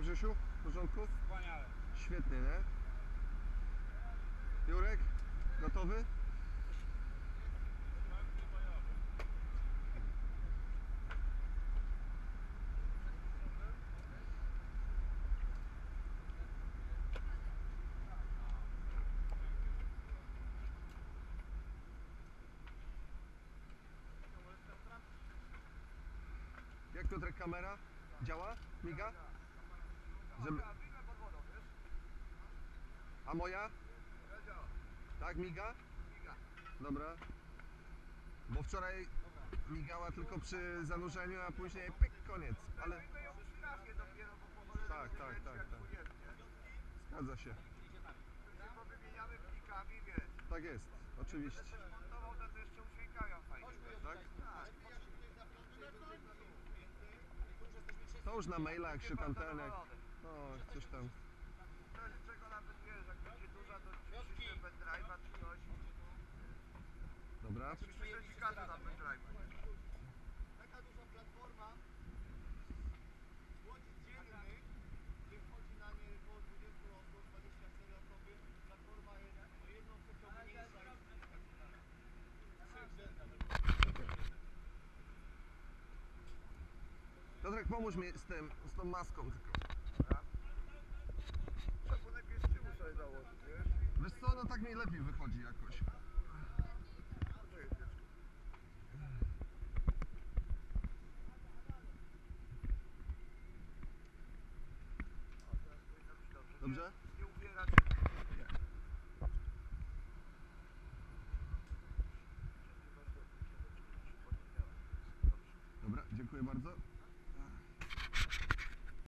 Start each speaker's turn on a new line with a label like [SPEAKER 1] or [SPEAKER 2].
[SPEAKER 1] Grzesiu? W porządku?
[SPEAKER 2] Wspaniale.
[SPEAKER 1] Świetnie, nie? Jurek? Gotowy? Jak Piotrek kamera? Działa? Miga? Żeby... A moja? Tak, miga? Dobra. Bo wczoraj migała tylko przy zanurzeniu, a później pyk, koniec. Ale Tak, tak, tak, tak. zgadza się. Tak jest, oczywiście. Tak? To już na mailach, czy tam ten, jak... No, coś tam.
[SPEAKER 3] Jest czego nawet wiesz, jak będzie duża, to system pendrive'a czy coś.
[SPEAKER 1] Dobra.
[SPEAKER 3] Przyszedzi każdy na pendrive'a.
[SPEAKER 4] Taka duża platforma łodzi dziennych, gdzie wchodzi na nie około 20 osób, 24 osoby. Platforma jest o jedną mniejsza
[SPEAKER 1] pomóż mi z tym, z tą maską tylko.
[SPEAKER 3] Trzeba najpierw z tyłu sobie założyć, wiesz?
[SPEAKER 1] Wiesz co, no tak mi lepiej wychodzi jakoś.
[SPEAKER 3] Dobrze. Nie ubierać.
[SPEAKER 1] Dobra, dziękuję bardzo.